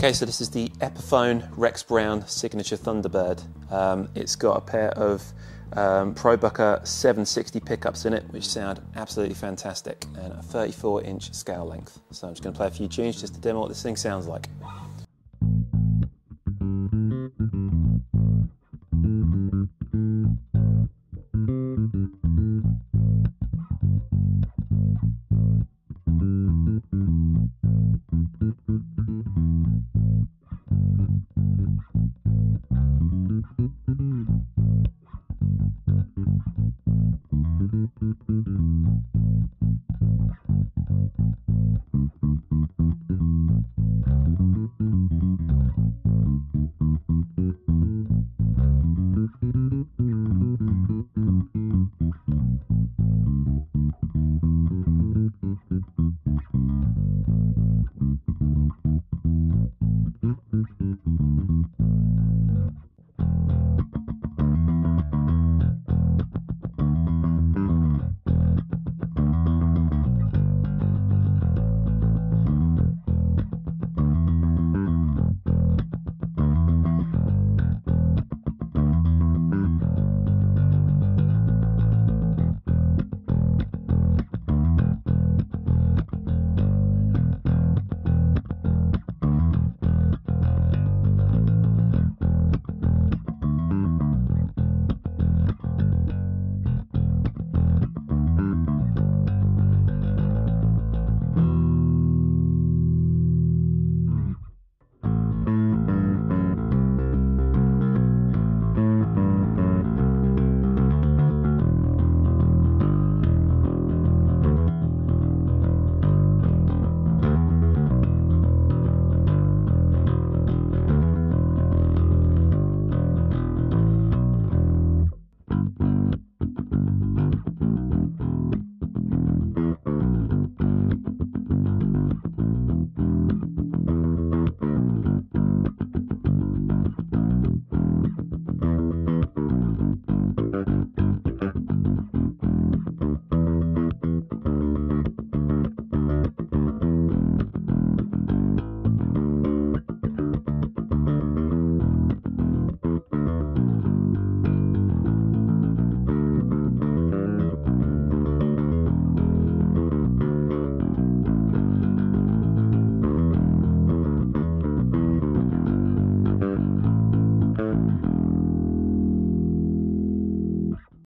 Okay, so this is the Epiphone Rex Brown Signature Thunderbird. Um, it's got a pair of um, Probucker 760 pickups in it, which sound absolutely fantastic, and a 34 inch scale length. So I'm just going to play a few tunes just to demo what this thing sounds like.